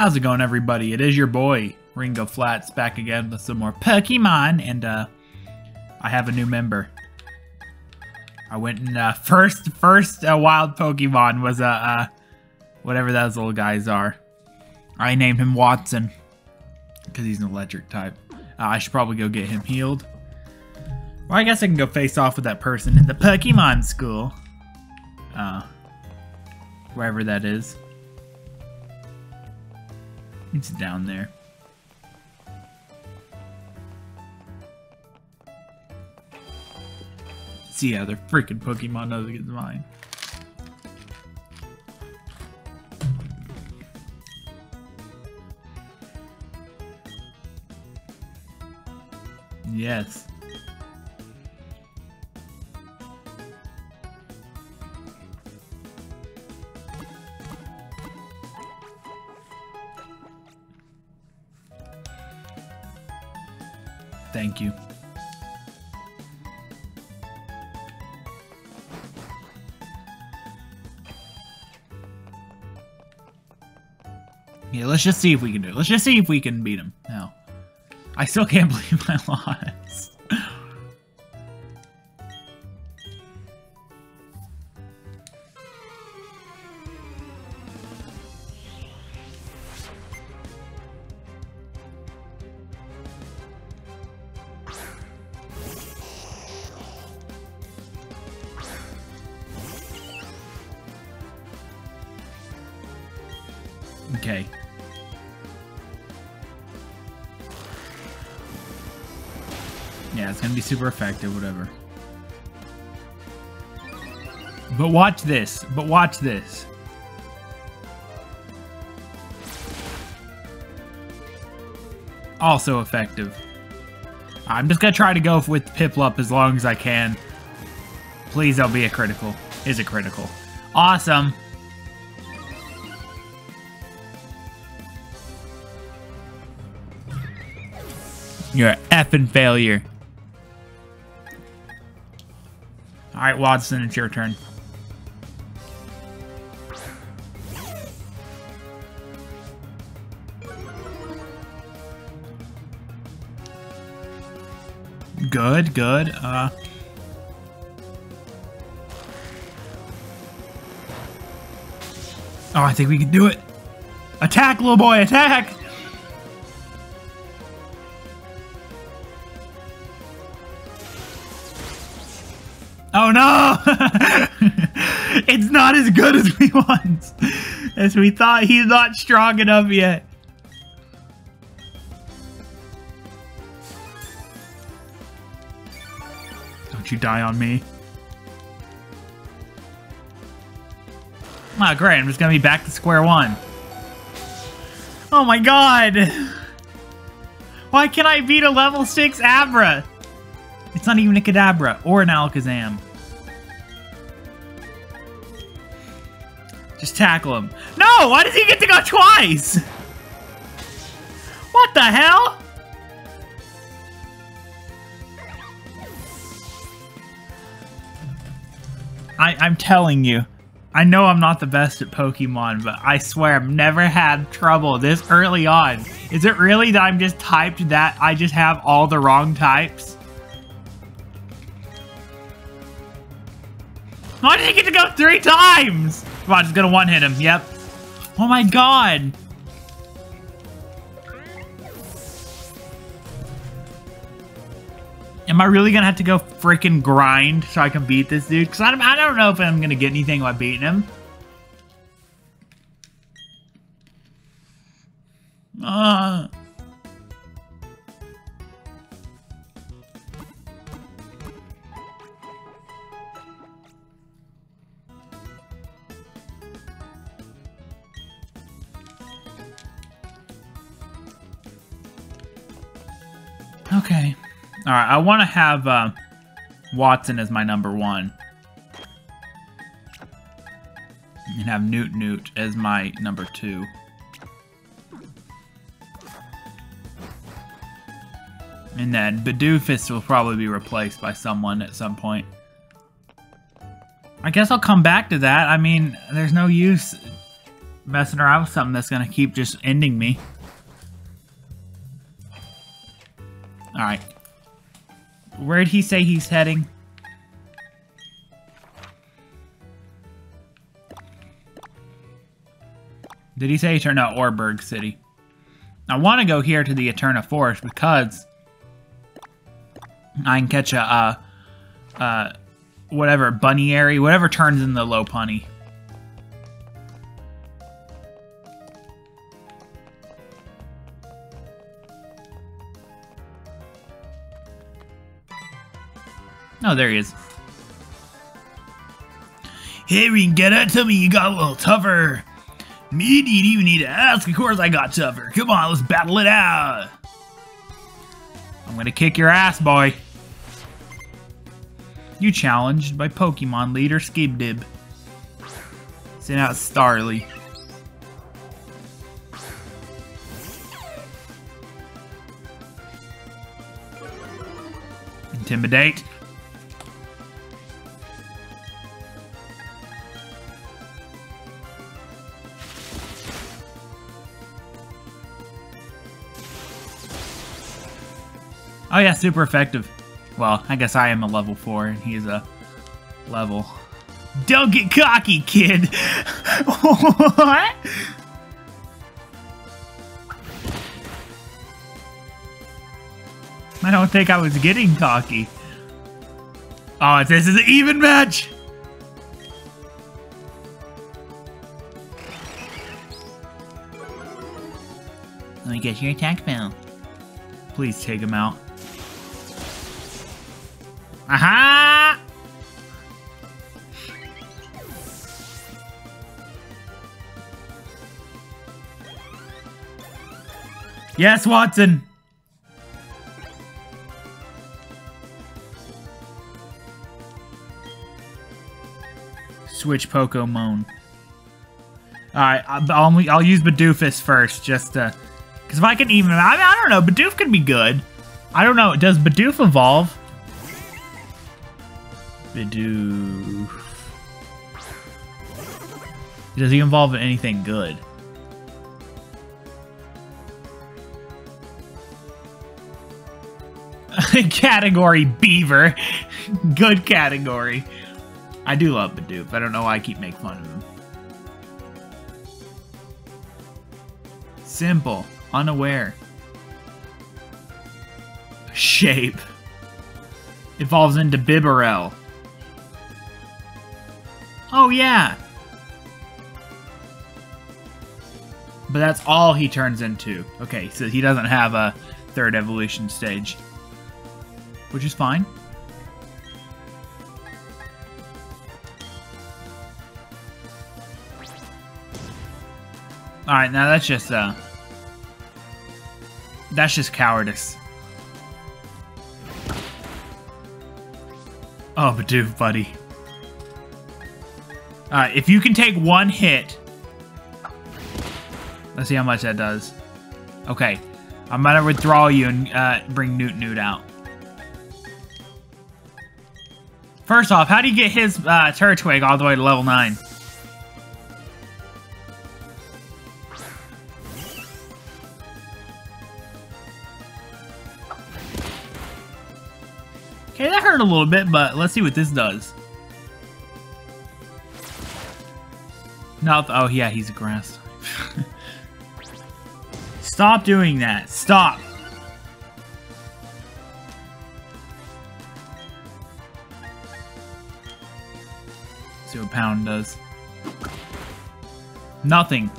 How's it going, everybody? It is your boy, Ringo Flatts, back again with some more Pokemon, and uh, I have a new member. I went and uh, first, first uh, wild Pokemon was uh, uh, whatever those little guys are. I named him Wattson because he's an electric type. Uh, I should probably go get him healed. Well, I guess I can go face off with that person in the Pokemon school. Uh, wherever that is. It's down there. See how their freaking Pokemon knows it's mine. Yes. Thank you. Yeah, let's just see if we can do it. Let's just see if we can beat him. No. I still can't believe I lost. Super effective, whatever. But watch this. But watch this. Also effective. I'm just gonna try to go with Piplup as long as I can. Please don't be a critical. Is a critical. Awesome. You're an effing failure. Alright, Wattson, it's your turn. Good, good. Uh... Oh, I think we can do it. Attack, little boy, attack! Oh no! it's not as good as we want. As we thought, he's not strong enough yet. Don't you die on me. Oh, great. I'm just to be back to square one. Oh my god! Why can't I beat a level 6 Abra? It's not even a Kadabra or an Alakazam. Just tackle him. No! Why does he get to go twice? What the hell? I, I'm telling you. I know I'm not the best at Pokemon, but I swear I've never had trouble this early on. Is it really that I'm just typed that I just have all the wrong types? Why did he get to go three times? Come on, just gonna one-hit him. Yep. Oh my god. Am I really gonna have to go freaking grind so I can beat this dude? Because I don't, I don't know if I'm gonna get anything by beating him. Uh... Okay. All right, I want to have uh, Wattson as my number one. And have Newt Newt as my number two. And then Bidoof will probably be replaced by someone at some point. I guess I'll come back to that. I mean, there's no use messing around with something that's gonna keep just ending me. Alright. Where'd he say he's heading? Did he say Eterna or Berg City? I want to go here to the Eterna Forest because I can catch a, uh, uh, whatever, Buneary, whatever turns in the Lopunny. Oh, there he is. Hey, we can get Ringetta, tell me you got a little tougher. Me didn't even need to ask. Of course I got tougher. Come on, let's battle it out. I'm gonna kick your ass, boy. You challenged by Pokemon leader Skibdib. Send out Starly. Intimidate. Oh yeah, super effective. Well, I guess I am a level 4 and he's a level. Don't get cocky, kid! what? I don't think I was getting cocky. Oh, this is an even match! Let me get your attack bell. Please take him out. Aha! Yes, Wattson! Switch Pokemon. Alright, I'll, I'll use Bidoofus first, just uh, to... Because if I can even... I, I don't know, Bidoof could be good. I don't know, does Bidoof evolve? Bidoof. Does he involve in anything good? category Beaver. good category. I do love Bidoof. I don't know why I keep making fun of him. Simple. Unaware. Shape. Evolves into Bibarel. Oh, yeah. But that's all he turns into. Okay, so he doesn't have a third evolution stage. Which is fine. Alright, now that's just, uh... That's just cowardice. Oh, Bidoof, buddy. Uh, if you can take one hit... Let's see how much that does. Okay. I'm gonna withdraw you and uh, bring Newt Newt out. First off, how do you get his uh, Turtwig all the way to level 9? Okay, that hurt a little bit, but let's see what this does. No, oh yeah, he's a grass Stop doing that. Stop. see what Pound does. Nothing.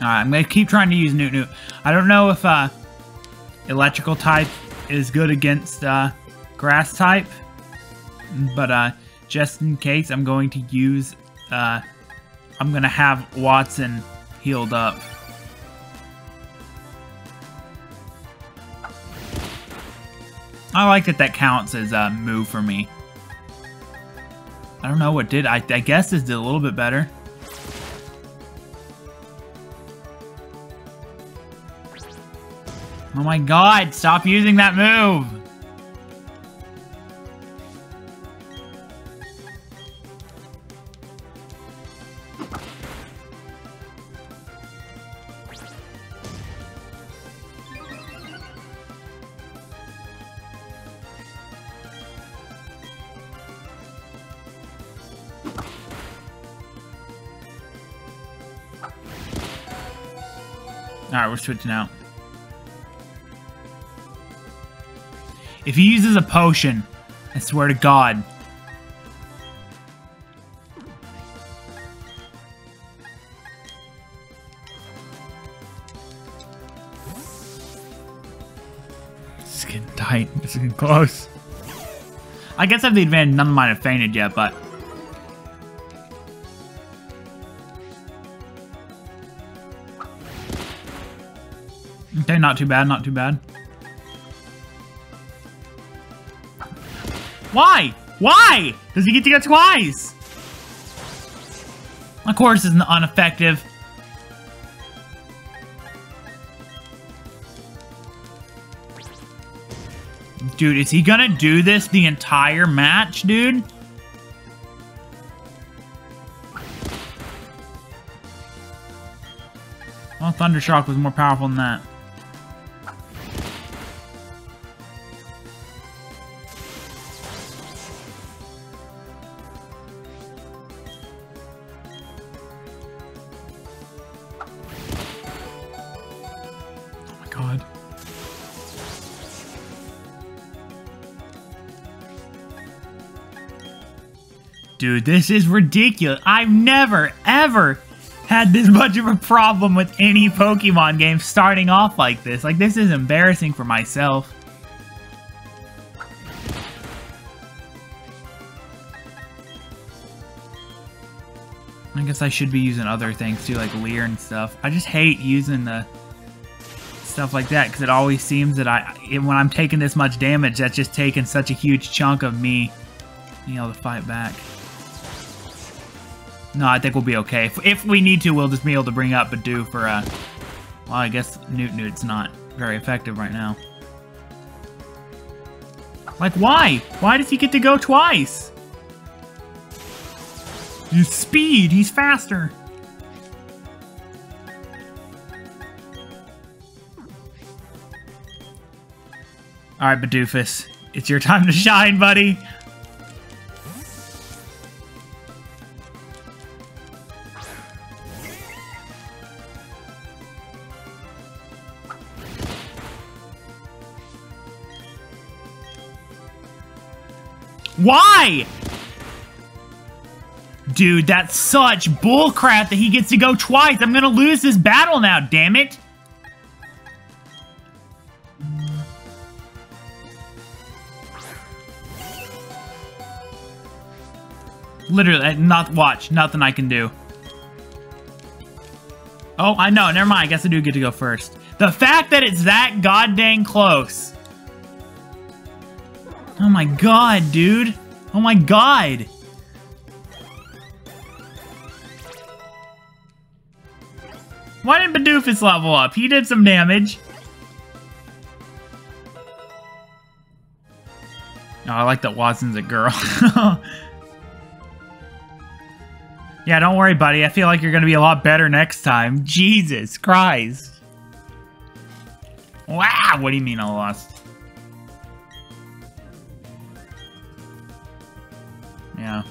I'm going to keep trying to use Newt Newt. I don't know if uh, electrical type is good against uh, grass type, but uh, just in case, I'm going to use, uh, I'm going to have Wattson healed up. I like that that counts as a move for me. I don't know what did, I, I guess this did a little bit better. Oh my god, stop using that move! Alright, we're switching out. If he uses a potion, I swear to God. Is getting tight. Is getting close. I guess I have the advantage none of mine have fainted yet, but... Okay, not too bad, not too bad. Why? Why? Does he get to go twice? Of course it's ineffective. Dude, is he gonna do this the entire match, dude? Well, Thundershock was more powerful than that. Dude, this is ridiculous. I've never, ever had this much of a problem with any Pokemon game starting off like this. Like, this is embarrassing for myself. I guess I should be using other things too, like Leer and stuff. I just hate using the stuff like that because it always seems that I when I'm taking this much damage that's just taking such a huge chunk of me being able to fight back no I think we'll be okay if, if we need to we'll just be able to bring up Budew for uh well I guess Newt Newt's not very effective right now like why why does he get to go twice His speed he's faster Alright, Badoofus. It's your time to shine, buddy! Dude, that's such bullcrap that he gets to go twice. I'm gonna lose this battle now, damn it. Literally, uh, not watch. Nothing I can do. Oh, I know. Never mind. I guess I do get to go first. The fact that it's that goddamn close. Oh my god, dude. Oh my god. Why didn't Badoofus level up? He did some damage. Oh, I like that Wattson's a girl. Yeah, don't worry, buddy. I feel like you're going to be a lot better next time. Jesus Christ. Wow, what do you mean I lost? Yeah.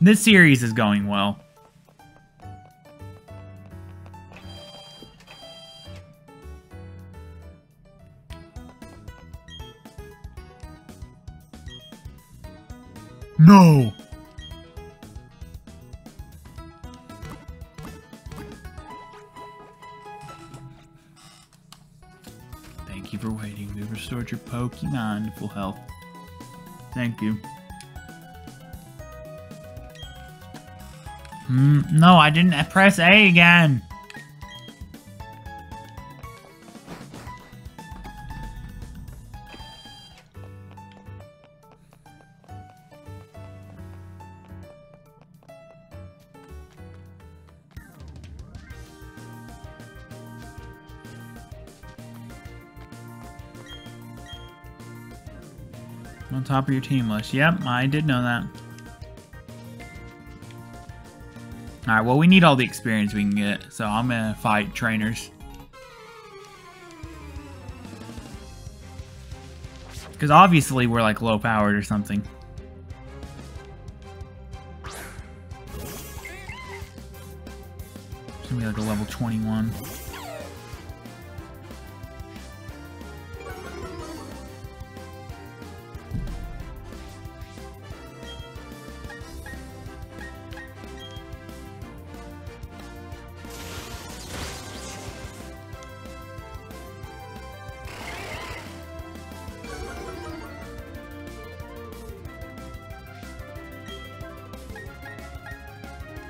This series is going well. No! Your Pokemon to full health. Thank you. Hmm, no, I didn't press A again. On top of your team list. Yep, I did know that. Alright, well, we need all the experience we can get, so I'm gonna fight trainers. Because obviously we're like low powered or something.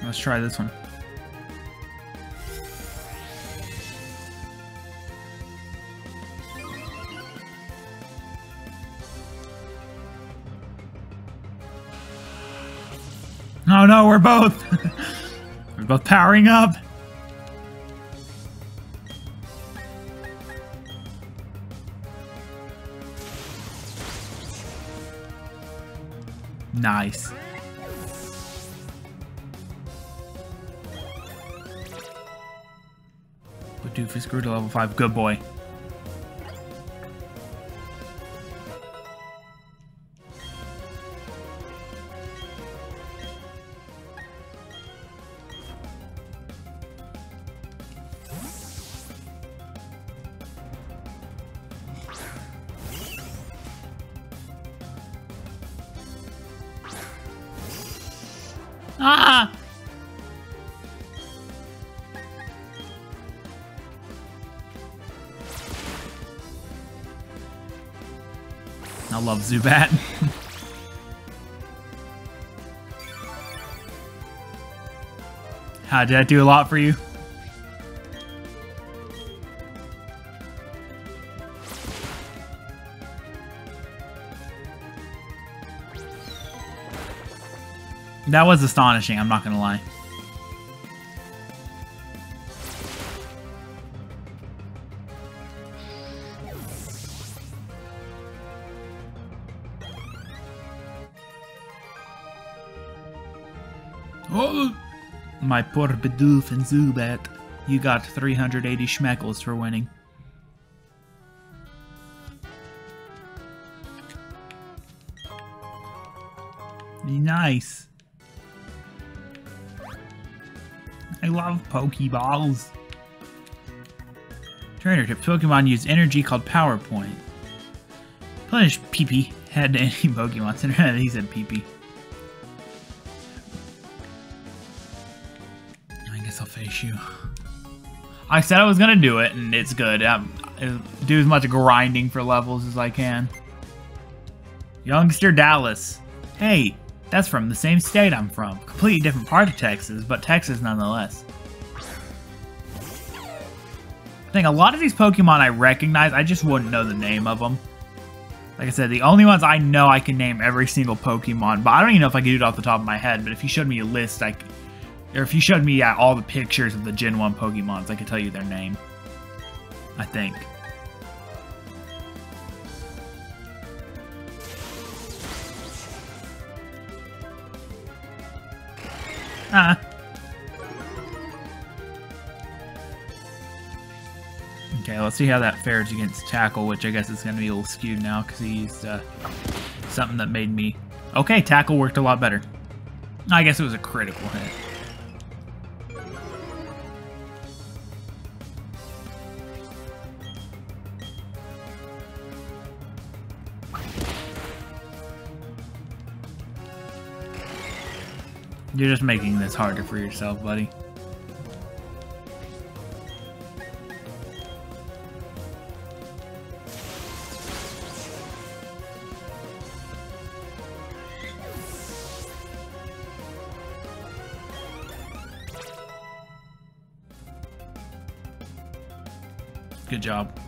Let's try this one. Oh no, we're both we're both powering up. Nice. Doofus grew to level 5. Good boy. Ah! Love Zubat. How did that do a lot for you? That was astonishing, I'm not gonna lie. Oh, my poor Bidoof and Zubat. You got 380 schmeckles for winning. Nice. I love Pokeballs. Trainer tips Pokemon use energy called Power Point. Punish PP had any Pokemon. he said PP. You. I said I was gonna do it, and it's good. Um, do as much grinding for levels as I can. Youngster Dallas. Hey, that's from the same state I'm from. Completely different part of Texas, but Texas nonetheless. I think a lot of these Pokemon I recognize, I just wouldn't know the name of them. Like I said, the only ones I know I can name every single Pokemon, but I don't even know if I can do it off the top of my head, but if you showed me a list, I or if you showed me yeah, all the pictures of the Gen 1 Pokemons, I could tell you their name. I think. Ah. Okay, let's see how that fares against Tackle, which I guess is going to be a little skewed now because he used uh, something that made me... Okay, Tackle worked a lot better. I guess it was a critical hit. You're just making this harder for yourself, buddy. Good job.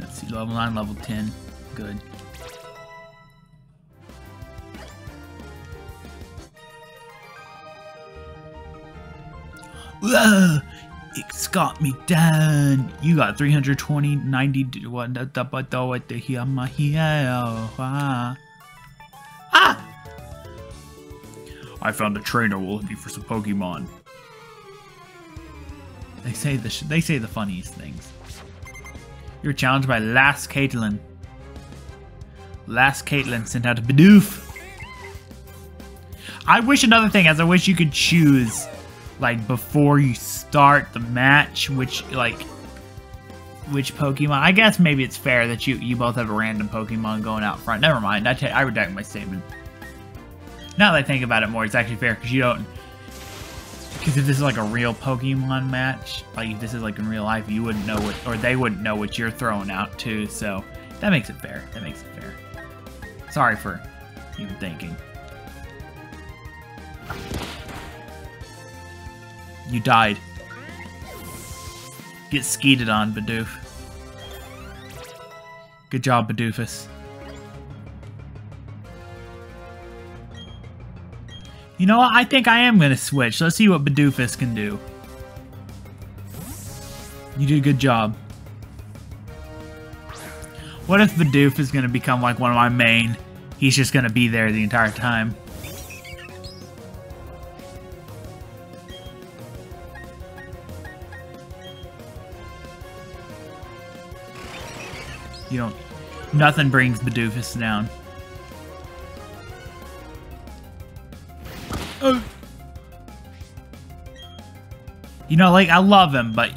Let's see, level 9, level 10. Good. Ugh, got me down. You got 320, 90, what the the the my here. Ah. ah! I found a trainer looking for some Pokemon. They say the they say the funniest things. You're challenged by Lass Caitlin. Lass Caitlin sent out a Bidoof. I wish another thing as I wish you could choose like before you start the match which like which Pokemon. I guess maybe it's fair that you you both have a random Pokemon going out front. Never mind. I, I redact my statement. Now that I think about it more, it's actually fair because you don't. Because if this is like a real Pokemon match, like if this is like in real life, you wouldn't know what, or they wouldn't know what you're throwing out too. So that makes it fair. That makes it fair. Sorry for even thinking. You died. Get skeeted on, Bidoof. Good job, Bidoofus. You know what? I think I am going to switch. Let's see what Bidoofus can do. You did a good job. What if Bidoof is going to become like one of my main? He's just going to be there the entire time. Nothing brings Bidoofus down. Oh. You know, like, I love him, but...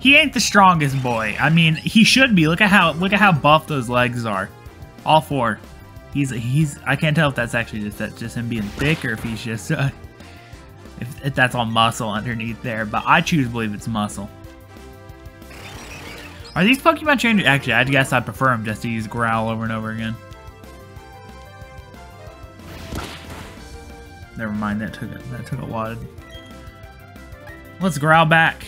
He ain't the strongest boy. I mean, he should be. Look at how look at how buff those legs are. All four. He's he's. I can't tell if that's actually just that just him being thick or if he's just uh, if, if that's all muscle underneath there. But I choose to believe it's muscle. Are these Pokemon trainers? Actually, I guess I'd prefer them just to use Growl over and over again. Never mind, that took a, that took a lot. Of... Let's Growl back.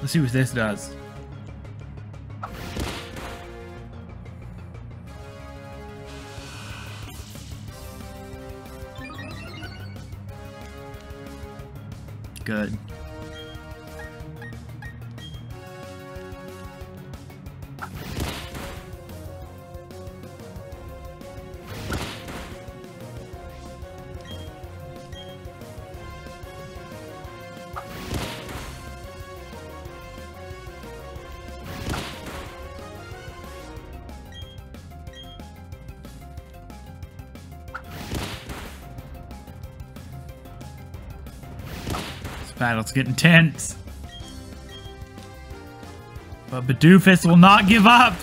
Let's see what this does. Good. Battle's getting tense. But Bidoofus will not give up!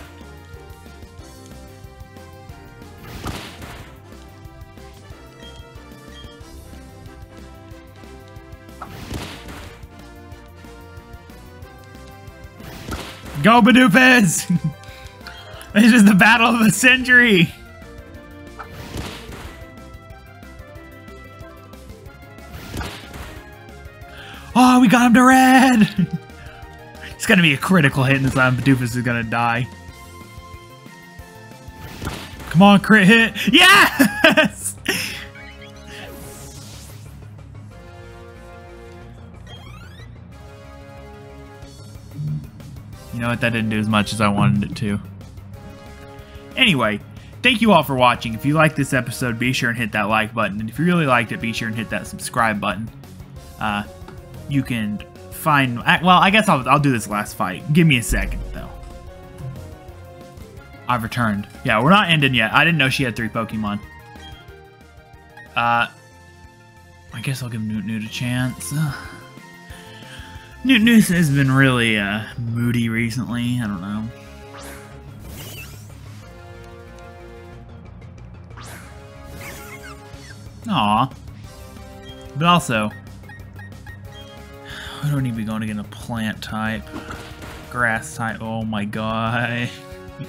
Go Bidoofus! this is the battle of the century! Got him to red! it's gonna be a critical hit, and this time Bidoofus is gonna die. Come on, crit hit! Yes! you know what? That didn't do as much as I wanted it to. Anyway, thank you all for watching. If you liked this episode, be sure and hit that like button. And if you really liked it, be sure and hit that subscribe button. Uh, you can find... Well, I guess I'll, I'll do this last fight. Give me a second, though. I've returned. Yeah, we're not ending yet. I didn't know she had three Pokemon. Uh, I guess I'll give Newt Newt a chance. Newt Newt has been really uh, moody recently. I don't know. Aw. But also, I don't even need to going against a plant type. Grass type. Oh my god.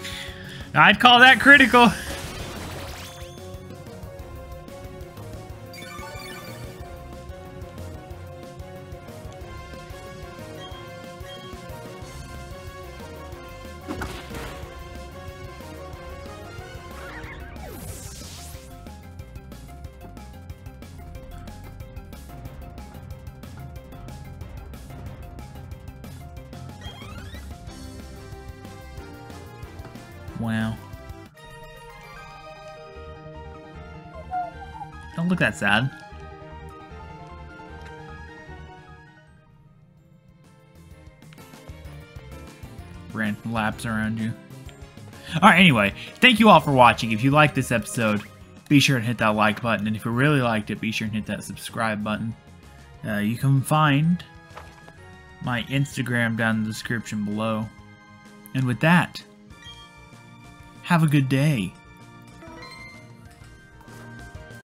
I'd call that critical. Wow. Don't look that sad. Random laps around you. Alright, anyway, thank you all for watching. If you liked this episode, be sure to hit that like button. And if you really liked it, be sure to hit that subscribe button. Uh, you can find my Instagram down in the description below. And with that, have a good day.